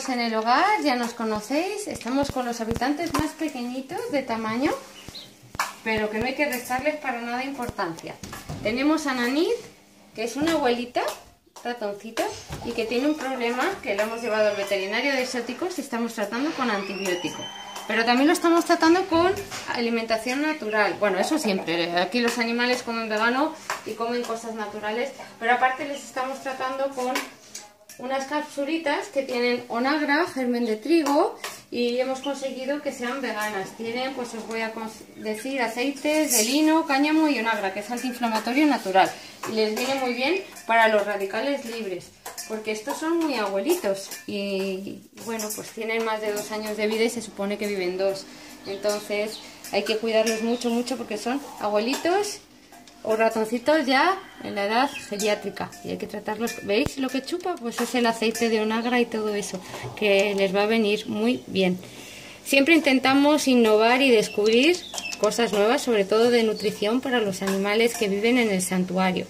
estamos en el hogar, ya nos conocéis, estamos con los habitantes más pequeñitos de tamaño, pero que no hay que restarles para nada importancia. Tenemos a Nanit, que es una abuelita, ratoncito, y que tiene un problema que lo hemos llevado al veterinario de exóticos y estamos tratando con antibiótico. Pero también lo estamos tratando con alimentación natural. Bueno, eso siempre. Aquí los animales comen vegano y comen cosas naturales. Pero aparte les estamos tratando con unas capsulitas que tienen onagra, germen de trigo y hemos conseguido que sean veganas. Tienen, pues os voy a decir, aceites de lino, cáñamo y onagra, que es antiinflamatorio natural. Y les viene muy bien para los radicales libres, porque estos son muy abuelitos y bueno, pues tienen más de dos años de vida y se supone que viven dos. Entonces hay que cuidarlos mucho, mucho porque son abuelitos o ratoncitos ya en la edad geriátrica y hay que tratarlos. ¿Veis lo que chupa? Pues es el aceite de onagra y todo eso, que les va a venir muy bien. Siempre intentamos innovar y descubrir cosas nuevas, sobre todo de nutrición para los animales que viven en el santuario.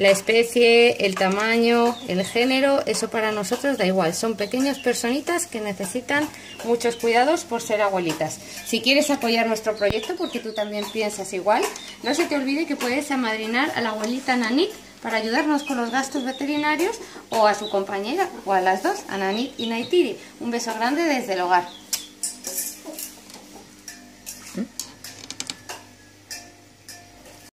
La especie, el tamaño, el género, eso para nosotros da igual. Son pequeñas personitas que necesitan muchos cuidados por ser abuelitas. Si quieres apoyar nuestro proyecto, porque tú también piensas igual, no se te olvide que puedes amadrinar a la abuelita Nanit para ayudarnos con los gastos veterinarios o a su compañera o a las dos, a Nanit y Naitiri. Un beso grande desde el hogar.